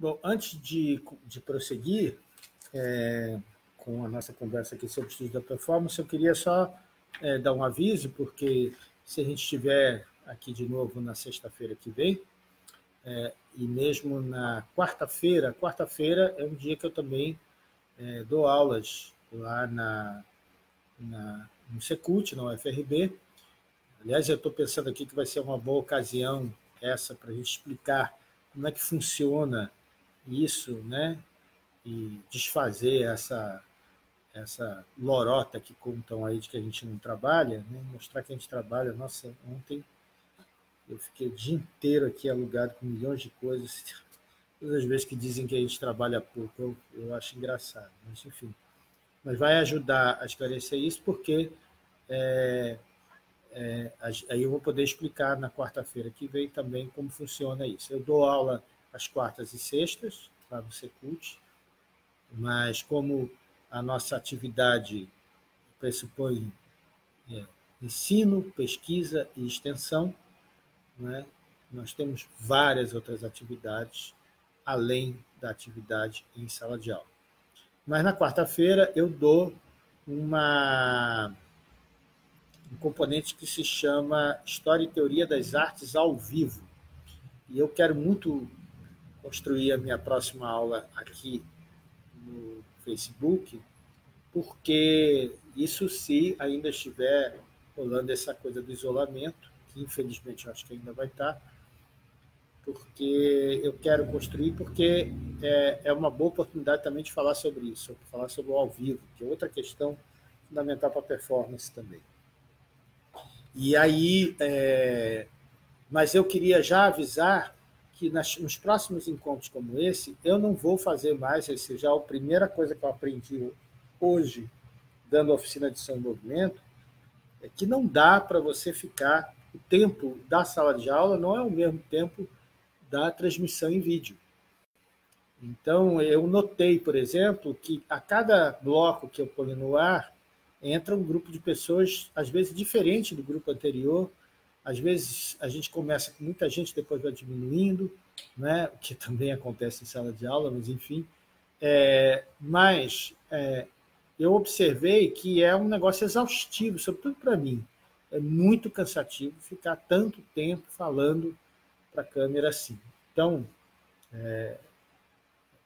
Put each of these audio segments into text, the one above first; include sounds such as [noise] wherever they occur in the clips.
Bom, antes de, de prosseguir é, com a nossa conversa aqui sobre o estudo da performance, eu queria só é, dar um aviso, porque se a gente estiver aqui de novo na sexta-feira que vem, é, e mesmo na quarta-feira, quarta-feira é um dia que eu também é, dou aulas lá na, na, no Secult, na UFRB. Aliás, eu estou pensando aqui que vai ser uma boa ocasião essa para a gente explicar como é que funciona isso, né? E desfazer essa essa lorota que contam aí de que a gente não trabalha, né? mostrar que a gente trabalha. Nossa, ontem eu fiquei o dia inteiro aqui alugado com milhões de coisas. [laughs] Todas as vezes que dizem que a gente trabalha pouco, eu, eu acho engraçado, mas enfim. Mas vai ajudar a esclarecer isso, porque é, é, aí eu vou poder explicar na quarta-feira que vem também como funciona isso. Eu dou aula às quartas e sextas, lá no Secult, mas como a nossa atividade pressupõe é, ensino, pesquisa e extensão, né? Nós temos várias outras atividades além da atividade em sala de aula. Mas na quarta-feira eu dou uma um componente que se chama História e Teoria das Artes ao vivo. E eu quero muito construir a minha próxima aula aqui no Facebook, porque isso se ainda estiver rolando essa coisa do isolamento, que infelizmente eu acho que ainda vai estar, porque eu quero construir, porque é, é uma boa oportunidade também de falar sobre isso, falar sobre o ao vivo, que é outra questão fundamental para a performance também. E aí, é, mas eu queria já avisar que nas, nos próximos encontros como esse, eu não vou fazer mais, esse já é a primeira coisa que eu aprendi hoje, dando oficina de e movimento, é que não dá para você ficar o tempo da sala de aula não é o mesmo tempo da transmissão em vídeo. Então, eu notei, por exemplo, que a cada bloco que eu ponho no ar, entra um grupo de pessoas, às vezes diferente do grupo anterior. Às vezes a gente começa com muita gente, depois vai diminuindo, né? o que [laughs] também acontece em sala de aula, mas enfim. É, mas é, eu observei que é um negócio exaustivo, sobretudo para mim é muito cansativo ficar tanto tempo falando para a câmera assim. Então, é,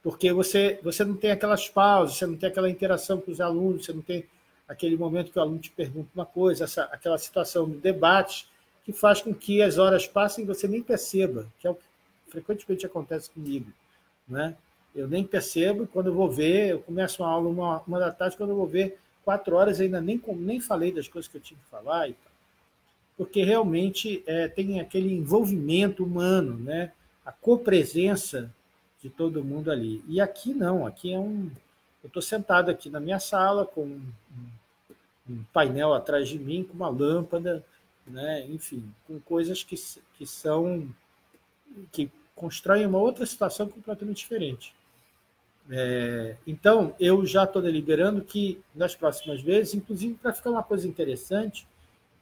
porque você, você não tem aquelas pausas, você não tem aquela interação com os alunos, você não tem aquele momento que o aluno te pergunta uma coisa, essa, aquela situação do debate que faz com que as horas passem e você nem perceba, que é o que frequentemente acontece comigo. Né? Eu nem percebo, quando eu vou ver, eu começo uma aula uma, uma da tarde, quando eu vou ver quatro horas, ainda nem, nem falei das coisas que eu tinha que falar e tal porque realmente é, tem aquele envolvimento humano, né? a copresença de todo mundo ali. E aqui não, aqui é um. Eu estou sentado aqui na minha sala com um, um, painel atrás de mim, com uma lâmpada, né? enfim, com coisas que, que são. que constroem uma outra situação completamente diferente. É, então, eu já estou deliberando que nas próximas vezes, inclusive para ficar uma coisa interessante,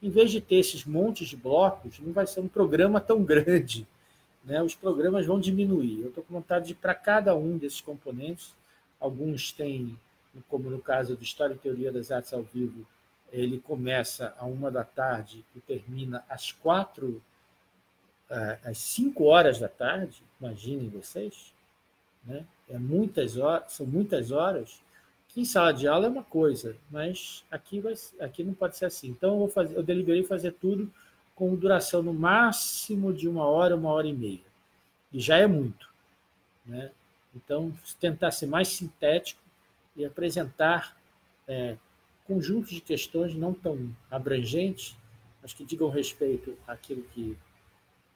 em vez de ter esses montes de blocos, não vai ser um programa tão grande. Né? Os programas vão diminuir. Eu estou com vontade de, para cada um desses componentes, alguns têm, como no caso do História e Teoria das Artes ao Vivo, ele começa a uma da tarde e termina às quatro, eh, às cinco horas da tarde, imaginem vocês, né? É muitas horas, são muitas horas, que em sala de aula é uma coisa, mas aqui, vai, aqui não pode ser assim. Então, eu, vou fazer, eu deliberei fazer tudo com duração no máximo de uma hora, uma hora e meia. E já é muito. Né? Então, tentar ser mais sintético e apresentar é, conjuntos de questões não tão abrangentes, mas que digam respeito àquilo que,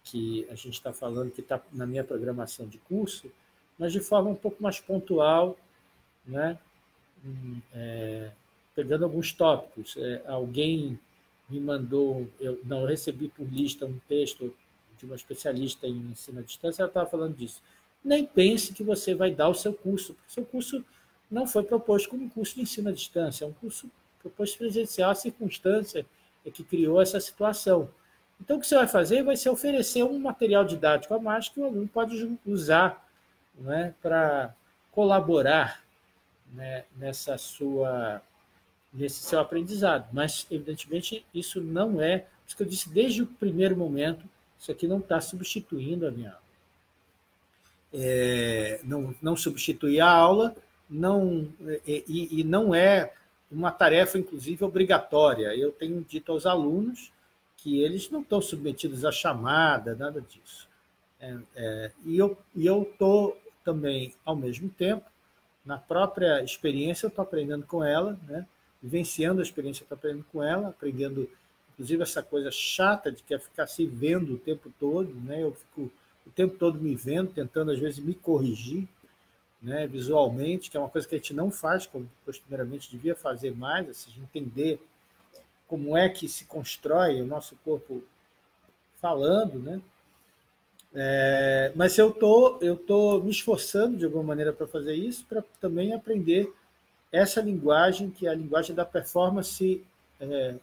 que a gente está falando, que está na minha programação de curso, mas de forma um pouco mais pontual, né? é, pegando alguns tópicos. É, alguém me mandou, eu não eu recebi por lista um texto de uma especialista em ensino à distância, ela estava falando disso. Nem pense que você vai dar o seu curso, porque o seu curso não foi proposto como um curso de ensino à distância, é um curso proposto presencial, a circunstância é que criou essa situação. Então, o que você vai fazer vai ser oferecer um material didático a mais que o aluno pode usar não é, para colaborar né, nessa sua nesse seu aprendizado. Mas, evidentemente, isso não é, isso que eu disse desde o primeiro momento, isso aqui não está substituindo a minha aula. É, não, não substitui a aula, não, e, e não é uma tarefa, inclusive, obrigatória. Eu tenho dito aos alunos que eles não estão submetidos à chamada, nada disso. É, é, e eu estou também, ao mesmo tempo, na própria experiência, eu estou aprendendo com ela, né? vivenciando a experiência, estou aprendendo com ela, aprendendo, inclusive, essa coisa chata de que é ficar se vendo o tempo todo, né? eu fico o tempo todo me vendo, tentando, às vezes, me corrigir, né, visualmente, que é uma coisa que a gente não faz, como costumeiramente devia fazer mais, assim, entender como é que se constrói o nosso corpo falando, né? É, mas eu tô, eu tô me esforçando de alguma maneira para fazer isso, para também aprender essa linguagem que é a linguagem da performance é,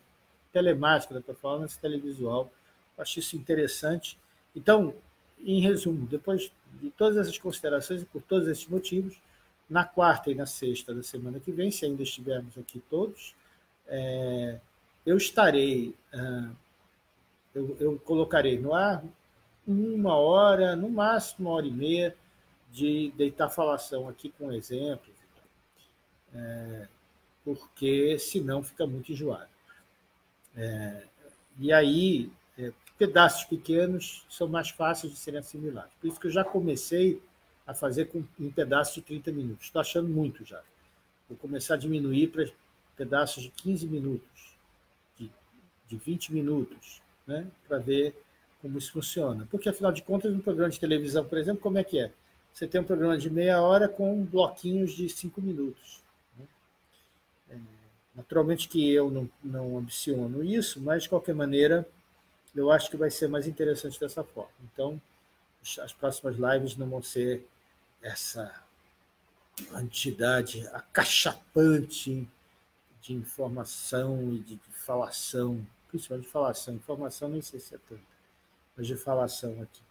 telemática, da performance televisual. Eu acho isso interessante. Então, em resumo, depois de todas essas considerações e por todos esses motivos, na quarta e na sexta da semana que vem, se ainda estivermos aqui todos, é, eu estarei, é, eu, eu, colocarei no ar uma hora, no máximo uma hora e meia, de deitar falação aqui com exemplos, é, porque senão fica muito enjoado. É, e aí, pedaços pequenos são mais fáceis de serem assimilados. Por isso que eu já comecei a fazer com, em pedaços de 30 minutos. Estou achando muito já. Vou começar a diminuir para pedaços de 15 minutos, de, de 20 minutos, né? para ver como isso funciona. Porque, afinal de contas, um programa de televisão, por exemplo, como é que é? Você tem um programa de meia hora com bloquinhos de cinco minutos. Né? É, naturalmente que eu não, não ambiciono isso, mas, de qualquer maneira, eu acho que vai ser mais interessante dessa forma. Então, as próximas lives não vão ser essa quantidade acachapante de informação e de, falação, principalmente de falação. Informação nem sei se é tanta, mas de falação aqui.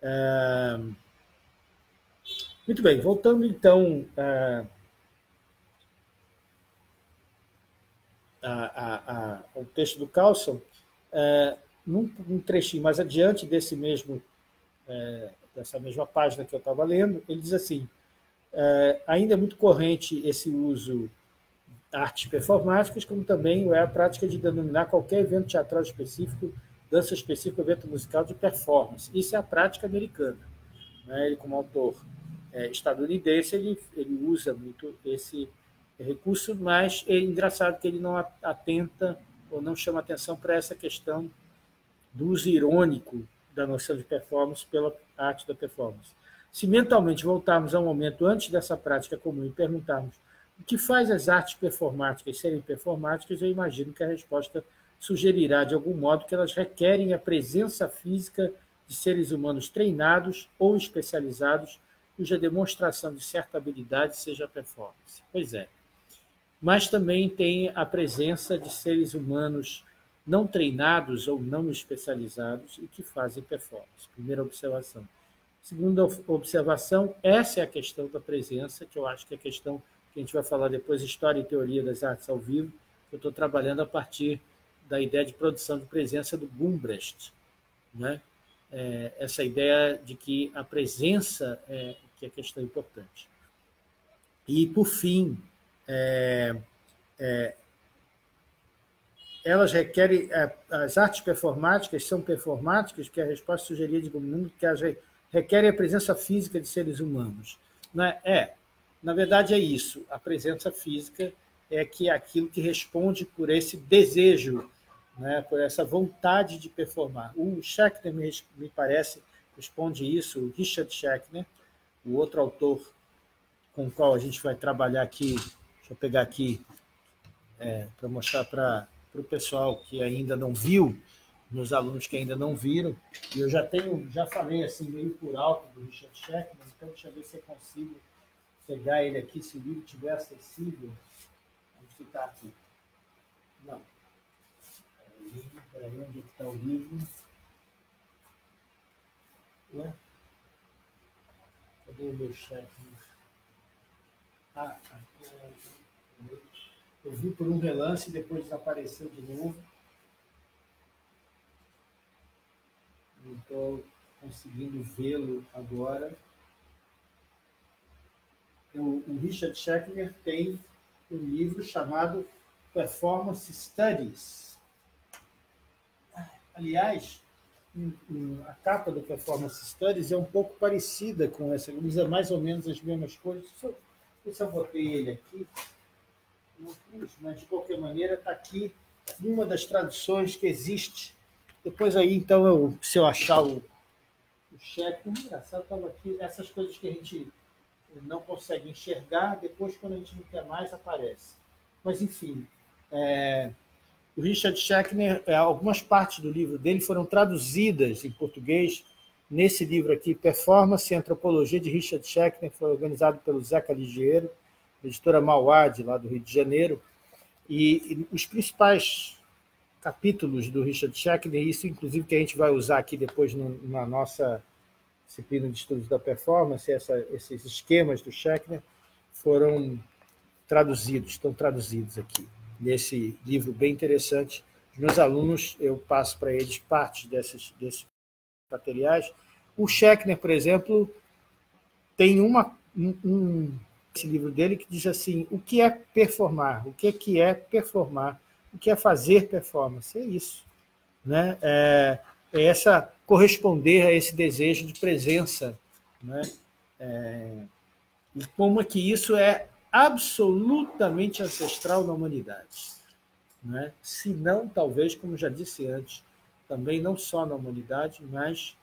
É... Muito bem, voltando então é... a, a, a, ao texto do Carlson, é, num, num, trechinho mais adiante desse mesmo, é, dessa mesma página que eu estava lendo, ele diz assim: é, ainda é muito corrente esse uso artes performáticas, como também é a prática de denominar qualquer evento teatral específico, dança específica, evento musical de performance. Isso é a prática americana. Né? Ele, como autor é, estadunidense, ele, ele usa muito esse recurso, mas é engraçado que ele não atenta ou não chama atenção para essa questão do uso irônico da noção de performance pela arte da performance. Se mentalmente voltarmos ao momento antes dessa prática comum e perguntarmos o que faz as artes performáticas serem performáticas, eu imagino que a resposta sugerirá, de algum modo, que elas requerem a presença física de seres humanos treinados ou especializados, cuja demonstração de certa habilidade seja performance. Pois é mas também tem a presença de seres humanos não treinados ou não especializados e que fazem performance. Primeira observação. Segunda observação, essa é a questão da presença, que eu acho que é a questão que a gente vai falar depois, História e Teoria das Artes ao Vivo, que eu estou trabalhando a partir da ideia de produção de presença do Gumbrecht. Né? É, essa ideia de que a presença é que é a questão importante. E, por fim, é, é, elas requerem, é, as artes performáticas são performáticas, que a resposta sugeria de mundo que elas requerem a presença física de seres humanos. Né? É, na verdade é isso, a presença física é que é aquilo que responde por esse desejo, né? por essa vontade de performar. O Schechner, me parece, responde isso, o Richard Schechner, o outro autor com o qual a gente vai trabalhar aqui Eu pegar aqui é, para mostrar para o pessoal que ainda não viu, meus alunos que ainda não viram. E eu já tenho, já falei assim, meio por alto do Richard Sheckman, então deixa eu ver se eu consigo pegar ele aqui, se o livro estiver acessível. Vamos ficar aqui. Não. Peraí, onde é está o livro? Ué? Cadê o meu chefe? Ah, eu vi por um relance e depois desapareceu de novo. Não estou conseguindo vê-lo agora. O, o Richard Schechner tem um livro chamado Performance Studies. Aliás, a capa do Performance Studies é um pouco parecida com essa, usa mais ou menos as mesmas cores. Deixa eu, se eu botei ele aqui. Mas, de qualquer maneira, está aqui uma das traduções que existe. Depois aí, então, eu, se eu achar o, o cheque, engraçado, estava aqui, essas coisas que a gente não consegue enxergar, depois, quando a gente não quer mais, aparece. Mas, enfim, é, o Richard Schechner, é, algumas partes do livro dele foram traduzidas em português nesse livro aqui, Performance e Antropologia de Richard Schechner, foi organizado pelo Zeca Ligeiro, editora Mauad, lá do Rio de Janeiro, e, e os principais capítulos do Richard Schechner, isso inclusive que a gente vai usar aqui depois no, na nossa disciplina de estudos da performance, essa, esses esquemas do Schechner foram traduzidos, estão traduzidos aqui, nesse livro bem interessante. Os meus alunos, eu passo para eles parte desses, desses materiais. O Schechner, por exemplo, tem uma, um, um, esse livro dele que diz assim, o que é performar? O que é, que é performar? O que é fazer performance? É isso. Né? É, é essa corresponder a esse desejo de presença. Né? É, e como é que isso é absolutamente ancestral na humanidade. Né? Se não, talvez, como já disse antes, também não só na humanidade, mas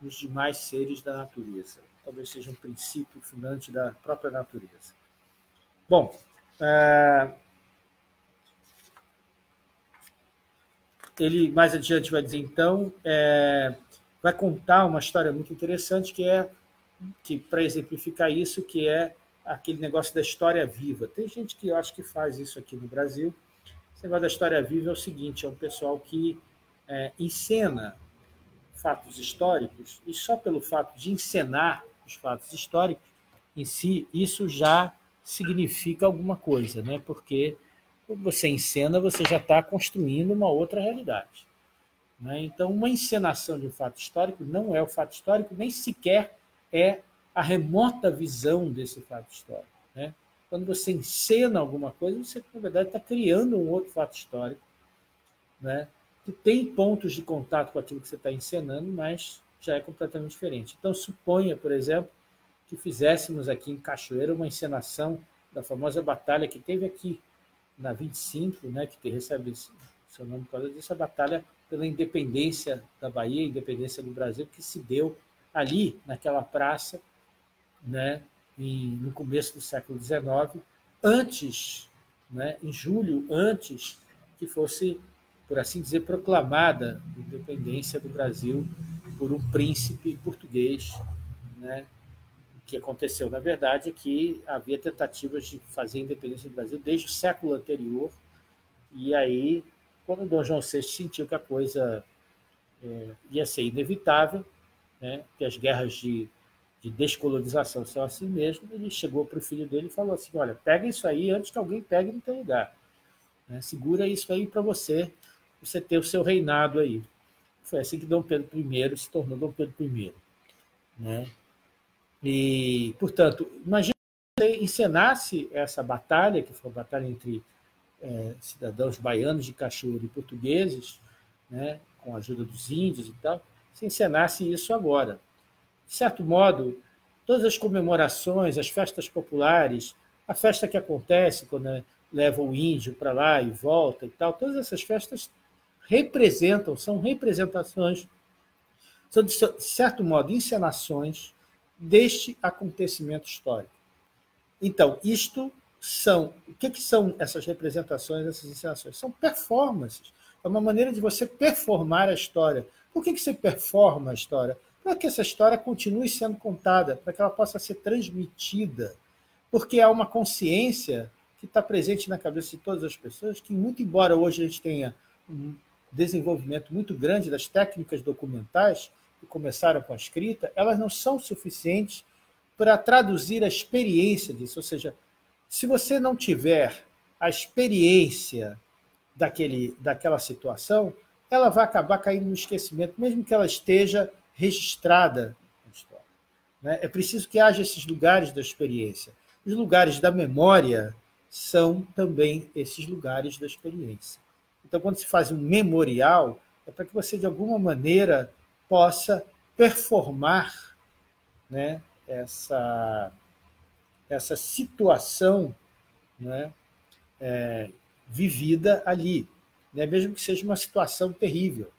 nos demais seres da natureza. Talvez seja um princípio fundante da própria natureza. Bom, é, ele mais adiante vai dizer então, é, vai contar uma história muito interessante que é que para exemplificar isso, que é aquele negócio da história viva. Tem gente que eu acho que faz isso aqui no Brasil. Esse negócio da história viva é o seguinte: é um pessoal que é, encena fatos históricos, e só pelo fato de encenar os fatos históricos em si, isso já significa alguma coisa, né? porque você encena, você já está construindo uma outra realidade. Né? Então, uma encenação de um fato histórico não é o fato histórico, nem sequer é a remota visão desse fato histórico. Né? Quando você encena alguma coisa, você, na verdade, está criando um outro fato histórico, né? que tem pontos de contato com aquilo que você está encenando, mas já é completamente diferente. Então, suponha, por exemplo, que fizéssemos aqui em Cachoeira uma encenação da famosa batalha que teve aqui na 25, né, que recebe seu nome por causa disso, a batalha pela independência da Bahia, independência do Brasil, que se deu ali, naquela praça, né, em, no começo do século XIX, antes, né, em julho, antes que fosse, por assim dizer, proclamada a independência do Brasil por um príncipe português. Né, o que aconteceu, na verdade, é que havia tentativas de fazer a independência do Brasil desde o século anterior, e aí, quando Dom João VI sentiu que a coisa é, ia ser inevitável, né, que as guerras de de descolonização são assim mesmo, ele chegou para o filho dele e falou assim: olha, pega isso aí antes que alguém pegue no teu lugar. Né? Segura isso aí para você, você ter o seu reinado aí. Foi assim que Dom Pedro I se tornou Dom Pedro I. Né? E, portanto, imagine se encenasse essa batalha, que foi a batalha entre é, cidadãos baianos de Cachoeira e portugueses, né, com a ajuda dos índios e tal, se encenasse isso agora de certo modo, todas as comemorações, as festas populares, a festa que acontece quando leva o índio para lá e volta e tal, todas essas festas representam, são representações, são de certo modo encenações deste acontecimento histórico. Então, isto são, o que, que são essas representações, essas encenações? São performances. É uma maneira de você performar a história. Por que, que você performa a história? para que essa história continue sendo contada, para que ela possa ser transmitida, porque há uma consciência que está presente na cabeça de todas as pessoas, que, muito embora hoje a gente tenha desenvolvimento muito grande das técnicas documentais, que começaram com a escrita, elas não são suficientes para traduzir a experiência disso. Ou seja, se você não tiver a experiência daquele, daquela situação, ela vai acabar caindo no esquecimento, mesmo que ela esteja registrada na história. Né? É preciso que haja esses lugares da experiência. Os lugares da memória são também esses lugares da experiência. Então, quando se faz um memorial, é para que você, de alguma maneira, possa performar né, essa, essa situação né, é, vivida ali, né, mesmo que seja uma situação terrível.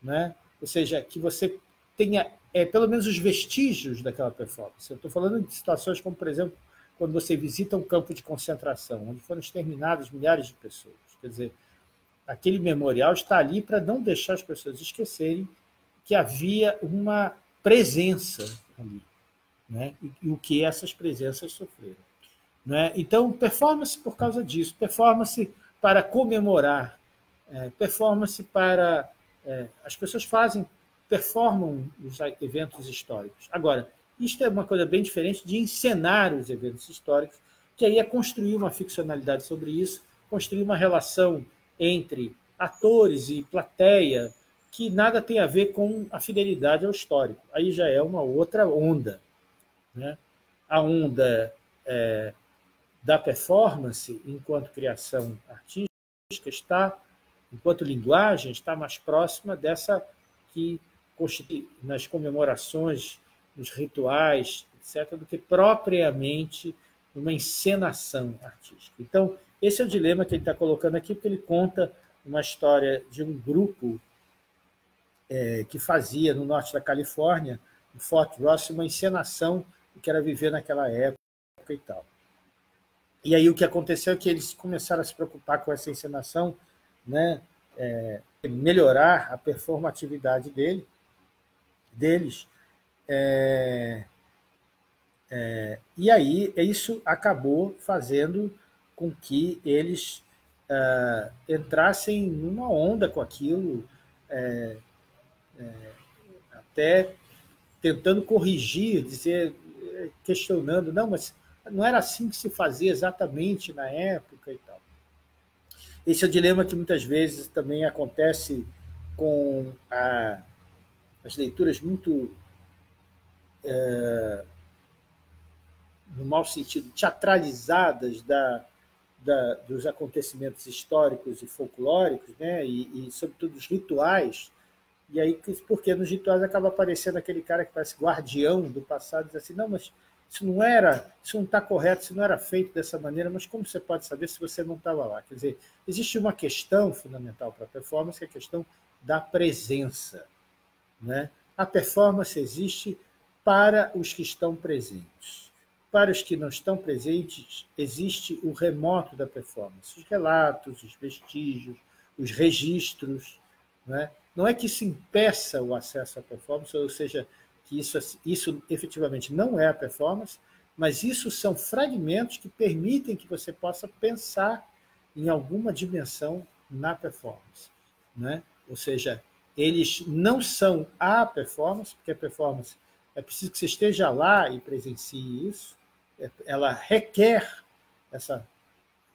Né? Ou seja, que você tenha é, pelo menos os vestígios daquela performance. Eu estou falando de situações como, por exemplo, quando você visita um campo de concentração, onde foram exterminadas milhares de pessoas. Quer dizer, aquele memorial está ali para não deixar as pessoas esquecerem que havia uma presença ali, né? e, e o que essas presenças sofreram. Né? Então, performance por causa disso, performance para comemorar, é, performance para. É, as pessoas fazem, performam os eventos históricos. Agora, isto é uma coisa bem diferente de encenar os eventos históricos, que aí é construir uma ficcionalidade sobre isso, construir uma relação entre atores e plateia que nada tem a ver com a fidelidade ao histórico. Aí já é uma outra onda. Né? A onda é, da performance, enquanto criação artística, está, enquanto linguagem, está mais próxima dessa que nas comemorações, nos rituais, etc., do que propriamente uma encenação artística. Então, esse é o dilema que ele está colocando aqui, porque ele conta uma história de um grupo é, que fazia no norte da Califórnia, no Fort Ross, uma encenação do que era viver naquela época e tal. E aí o que aconteceu é que eles começaram a se preocupar com essa encenação, né, é, melhorar a performatividade dele, deles. É, é, e aí isso acabou fazendo com que eles uh, entrassem numa onda com aquilo, é, é, até tentando corrigir, dizer, questionando, não, mas não era assim que se fazia exatamente na época e tal. Esse é o dilema que muitas vezes também acontece com a, as leituras muito, é, no mau sentido, teatralizadas da, da, dos acontecimentos históricos e folclóricos, né? e, e, sobretudo, os rituais. E aí, porque nos rituais acaba aparecendo aquele cara que parece guardião do passado, diz assim: não, mas isso não era, isso não está correto, isso não era feito dessa maneira, mas como você pode saber se você não estava lá? Quer dizer, existe uma questão fundamental para a performance, que é a questão da presença. Né? A performance existe para os que estão presentes. Para os que não estão presentes, existe o remoto da performance, os relatos, os vestígios, os registros. Né? Não é que se impeça o acesso à performance, ou seja, que isso, isso efetivamente não é a performance, mas isso são fragmentos que permitem que você possa pensar em alguma dimensão na performance. Né? Ou seja, eles não são a performance, porque a performance é preciso que você esteja lá e presencie isso, ela requer essa,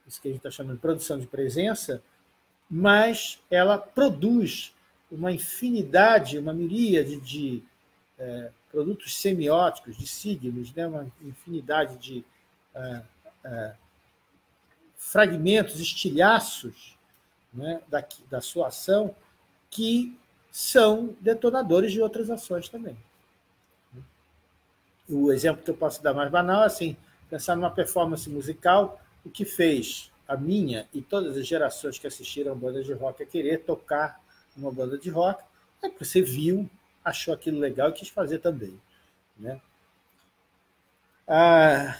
isso que a gente está chamando de produção de presença, mas ela produz uma infinidade, uma miríade de é, produtos semióticos, de signos, né? uma infinidade de é, é, fragmentos, estilhaços né? da, da sua ação, que são detonadores de outras ações também. O exemplo que eu posso dar mais banal é assim, pensar numa performance musical, o que fez a minha e todas as gerações que assistiram a banda de rock a querer tocar numa banda de rock, é que você viu achou aquilo legal e quis fazer também. Né? Ah,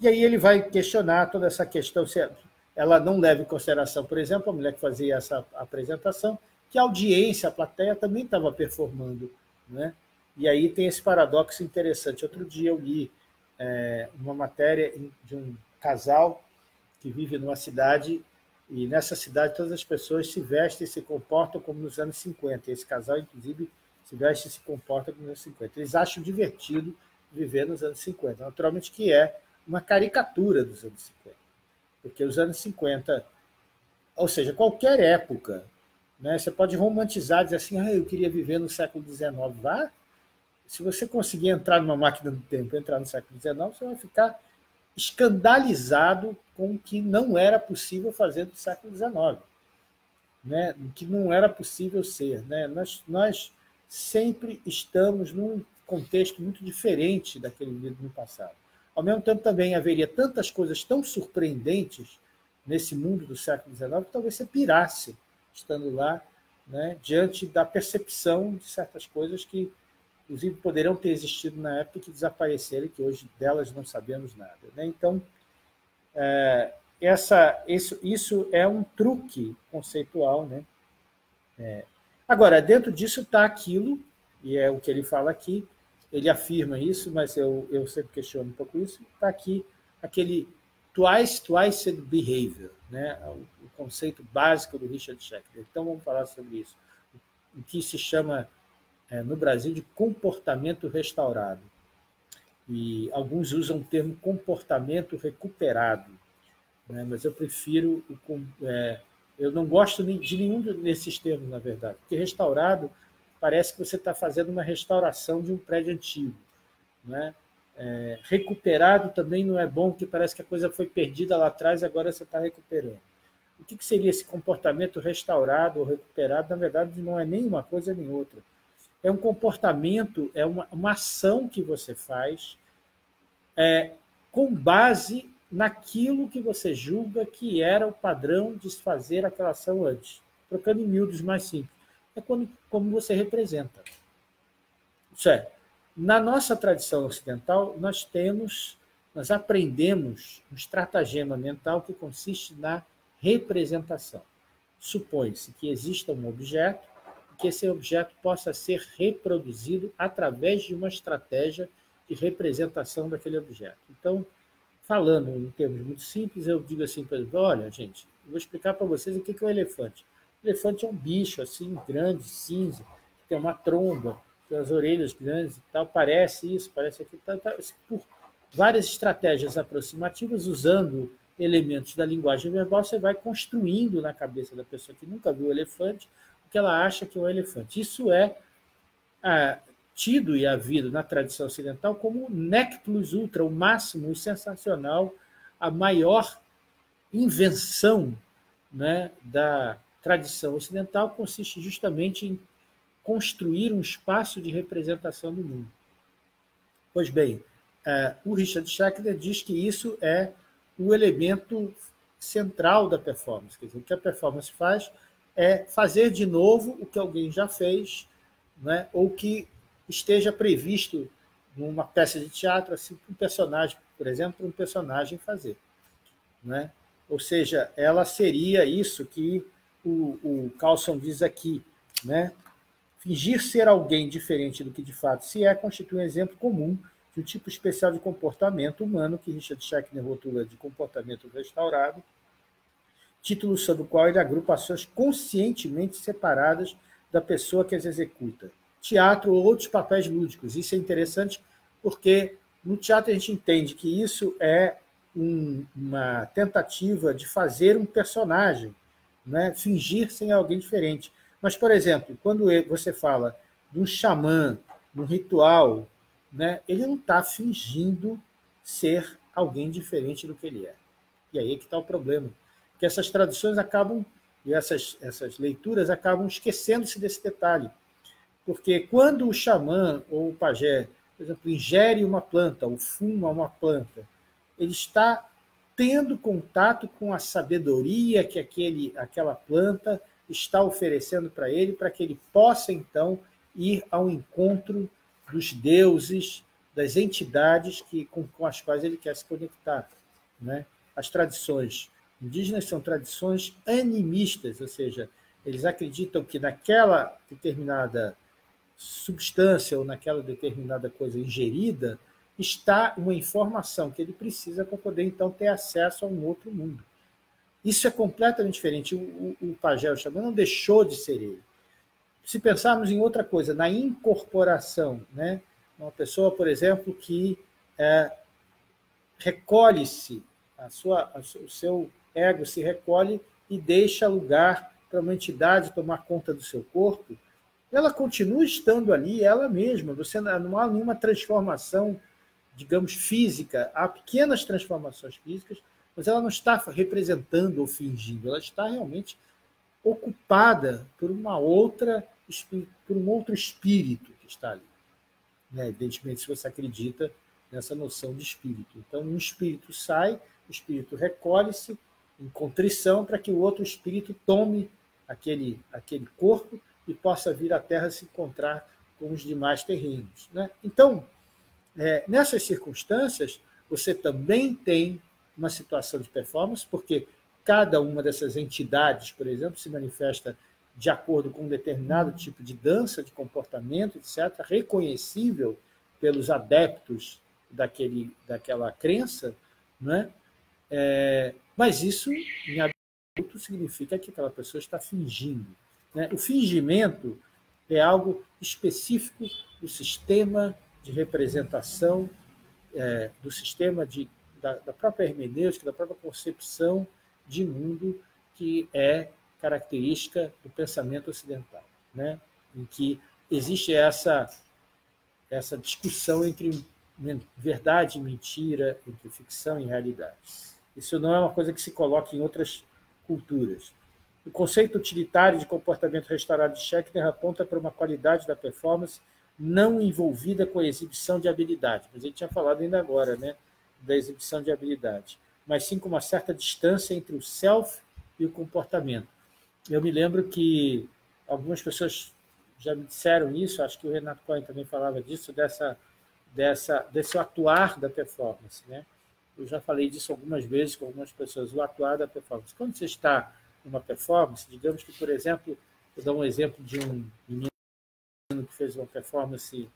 e aí ele vai questionar toda essa questão, se ela não leva em consideração, por exemplo, a mulher que fazia essa apresentação, que a audiência, a plateia também estava performando. Né? E aí tem esse paradoxo interessante. Outro dia eu li é, uma matéria de um casal que vive numa cidade e nessa cidade todas as pessoas se vestem e se comportam como nos anos 50. Esse casal, inclusive, se veste e se comporta como nos anos 50. Eles acham divertido viver nos anos 50. Naturalmente que é uma caricatura dos anos 50. Porque os anos 50, ou seja, qualquer época, né, você pode romantizar, dizer assim, ah, eu queria viver no século XIX. Vá, se você conseguir entrar numa máquina do tempo, entrar no século XIX, você vai ficar escandalizado com o que não era possível fazer no século XIX, né? o que não era possível ser. Né? Nós, nós sempre estamos num contexto muito diferente daquele no passado. Ao mesmo tempo, também haveria tantas coisas tão surpreendentes nesse mundo do século XIX que talvez você pirasse estando lá, né, diante da percepção de certas coisas que, inclusive, poderão ter existido na época que desapareceram e que hoje delas não sabemos nada. Né? Então, é, essa, isso, isso é um truque conceitual, né? É, Agora, dentro disso está aquilo, e é o que ele fala aqui, ele afirma isso, mas eu, eu sempre questiono um pouco isso, está aqui aquele twice, twice behavior, né? o, o conceito básico do Richard Schechter. Então, vamos falar sobre isso. O que se chama, é, no Brasil, de comportamento restaurado. E alguns usam o termo comportamento recuperado, né? mas eu prefiro o, é, eu não gosto de nenhum desses termos, na verdade, porque restaurado parece que você está fazendo uma restauração de um prédio antigo. Né? É, recuperado também não é bom, porque parece que a coisa foi perdida lá atrás e agora você está recuperando. O que, que seria esse comportamento restaurado ou recuperado? Na verdade, não é nem uma coisa nem outra. É um comportamento, é uma, uma ação que você faz é, com base naquilo que você julga que era o padrão de se fazer aquela ação antes. Trocando em miúdos mais simples. É quando, como você representa. Isso é, na nossa tradição ocidental, nós temos, nós aprendemos um estratagema mental que consiste na representação. Supõe-se que exista um objeto que esse objeto possa ser reproduzido através de uma estratégia de representação daquele objeto. Então, falando em termos muito simples, eu digo assim, por exemplo, olha, gente, eu vou explicar para vocês o que é o elefante. O elefante é um bicho assim, grande, cinza, que tem uma tromba, tem as orelhas grandes e tal, parece isso, parece aquilo, tá, por várias estratégias aproximativas, usando elementos da linguagem verbal, você vai construindo na cabeça da pessoa que nunca viu o elefante que ela acha que é um elefante. Isso é ah, tido e havido na tradição ocidental como nec plus ultra, o máximo, o sensacional, a maior invenção né, da tradição ocidental consiste justamente em construir um espaço de representação do mundo. Pois bem, é, o Richard Schachner diz que isso é o elemento central da performance. Quer dizer, o que a performance faz é fazer de novo o que alguém já fez, né, ou que esteja previsto numa peça de teatro, assim, um personagem, por exemplo, um personagem fazer. Né? Ou seja, ela seria isso que o, o Carlson diz aqui, né? Fingir ser alguém diferente do que de fato se é constitui um exemplo comum de um tipo especial de comportamento humano que Richard Schechner rotula de comportamento restaurado, título sob o qual ele agrupa ações conscientemente separadas da pessoa que as executa teatro ou outros papéis lúdicos. Isso é interessante porque no teatro a gente entende que isso é um, uma tentativa de fazer um personagem, né? fingir sem alguém diferente. Mas, por exemplo, quando você fala de um xamã, de um ritual, né? ele não está fingindo ser alguém diferente do que ele é. E aí é que está o problema. Porque essas traduções acabam, e essas, essas leituras acabam esquecendo-se desse detalhe. Porque quando o xamã ou o pajé, por exemplo, ingere uma planta ou fuma uma planta, ele está tendo contato com a sabedoria que aquele, aquela planta está oferecendo para ele, para que ele possa, então, ir ao encontro dos deuses, das entidades que, com, com as quais ele quer se conectar. Né? As tradições indígenas são tradições animistas, ou seja, eles acreditam que naquela determinada substância ou naquela determinada coisa ingerida está uma informação que ele precisa para poder então ter acesso a um outro mundo. Isso é completamente diferente. O, o, o pajé, o xamã, não deixou de ser ele. se pensarmos em outra coisa, na incorporação, né? uma pessoa, por exemplo, que é, recolhe-se, a sua, o seu ego se recolhe e deixa lugar para uma entidade tomar conta do seu corpo, ela continua estando ali, ela mesma. Você não há nenhuma transformação, digamos, física. Há pequenas transformações físicas, mas ela não está representando ou fingindo. Ela está realmente ocupada por uma outra por um outro espírito que está ali. Né? Evidentemente, se você acredita nessa noção de espírito. Então, um espírito sai, o espírito recolhe-se em contrição para que o outro espírito tome aquele, aquele corpo e possa vir à Terra se encontrar com os demais terrenos. Né? Então, é, nessas circunstâncias, você também tem uma situação de performance, porque cada uma dessas entidades, por exemplo, se manifesta de acordo com um determinado tipo de dança, de comportamento, etc., reconhecível pelos adeptos daquele, daquela crença, né? É, mas isso, em adulto, significa que aquela pessoa está fingindo. Né? O fingimento é algo específico do sistema de representação, é, do sistema de, da, da própria hermenêutica, da própria concepção de mundo que é característica do pensamento ocidental, né? em que existe essa, essa discussão entre verdade e mentira, entre ficção e realidade. Isso não é uma coisa que se coloca em outras culturas. O conceito utilitário de comportamento restaurado de Scheckner aponta para uma qualidade da performance não envolvida com a exibição de habilidade. Mas a gente tinha falado ainda agora, né, da exibição de habilidade, mas sim com uma certa distância entre o self e o comportamento. Eu me lembro que algumas pessoas já me disseram isso, acho que o Renato Cohen também falava disso, dessa, dessa, desse atuar da performance. Né? Eu já falei disso algumas vezes com algumas pessoas, o atuar da performance. Quando você está numa performance, digamos que, por exemplo, vou dar um exemplo de um menino que fez uma performance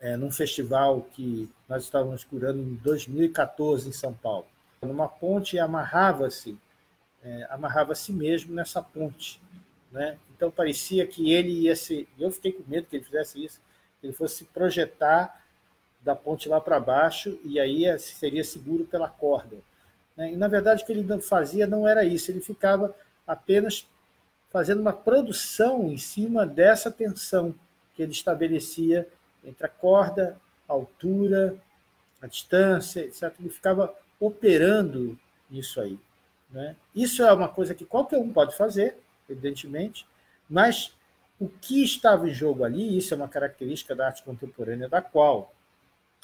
é, num festival que nós estávamos curando em 2014 em São Paulo. Numa ponte amarrava-se é, amarrava si mesmo nessa ponte. Né? Então parecia que ele ia se. Eu fiquei com medo que ele fizesse isso, que ele fosse se projetar da ponte lá para baixo e aí seria seguro pela corda. Né? E na verdade o que ele fazia não era isso, ele ficava apenas fazendo uma produção em cima dessa tensão que ele estabelecia entre a corda, a altura, a distância, etc. Ele ficava operando isso aí. Né? Isso é uma coisa que qualquer um pode fazer, evidentemente, mas o que estava em jogo ali, isso é uma característica da arte contemporânea, da qual,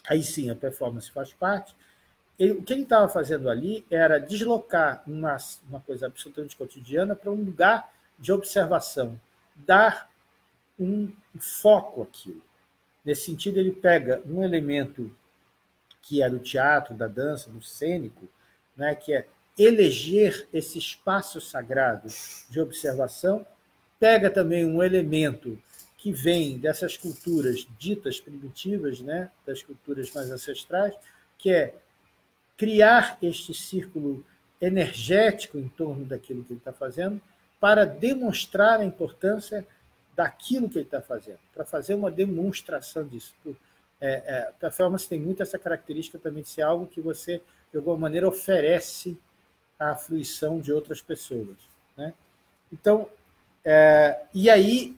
aí sim, a performance faz parte. O que ele estava fazendo ali era deslocar uma, uma coisa absolutamente cotidiana para um lugar de observação, dar um foco àquilo. Nesse sentido, ele pega um elemento que é do teatro, da dança, do cênico, né, que é eleger esse espaço sagrado de observação, pega também um elemento que vem dessas culturas ditas primitivas, né, das culturas mais ancestrais, que é criar este círculo energético em torno daquilo que ele está fazendo, para demonstrar a importância daquilo que ele está fazendo, para fazer uma demonstração disso. É, é, performance tem muito essa característica também de ser algo que você, de alguma maneira, oferece a fruição de outras pessoas. Né? Então, é, e aí,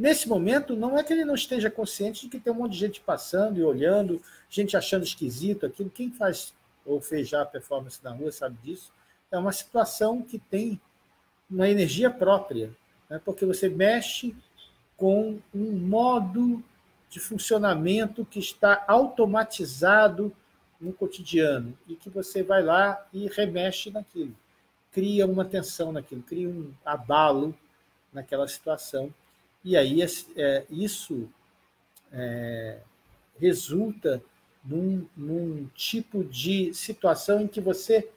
nesse momento, não é que ele não esteja consciente de que tem um monte de gente passando e olhando, gente achando esquisito aquilo. Quem faz ou fez já a performance na rua sabe disso. É uma situação que tem uma energia própria, né? porque você mexe com um modo de funcionamento que está automatizado no cotidiano e que você vai lá e remexe naquilo, cria uma tensão naquilo, cria um abalo naquela situação. E aí é, isso é, resulta num, num tipo de situação em que você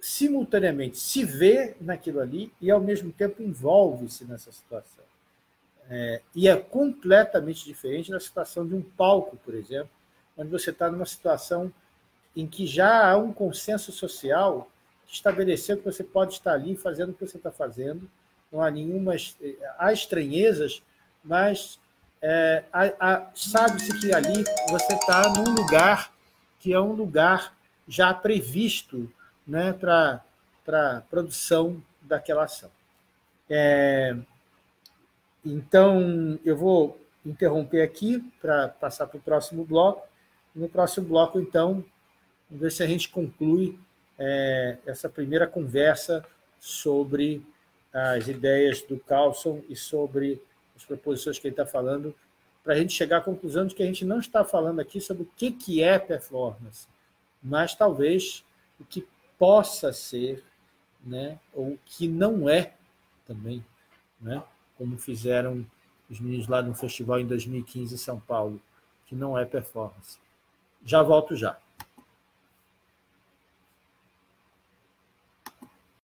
simultaneamente se vê naquilo ali e ao mesmo tempo envolve-se nessa situação. É, e é completamente diferente da situação de um palco, por exemplo, onde você está numa situação em que já há um consenso social que estabeleceu que você pode estar ali fazendo o que você está fazendo não há nenhuma. Há estranhezas, mas é, sabe-se que ali você está num lugar que é um lugar já previsto né, para a produção daquela ação. É, então, eu vou interromper aqui para passar para o próximo bloco. No próximo bloco, então, vamos ver se a gente conclui é, essa primeira conversa sobre as ideias do Carlson e sobre as proposições que ele está falando, para a gente chegar à conclusão de que a gente não está falando aqui sobre o que, que é performance, mas talvez o que possa ser, né, ou o que não é também, né, como fizeram os meninos lá no festival em 2015 em São Paulo, que não é performance. Já volto já.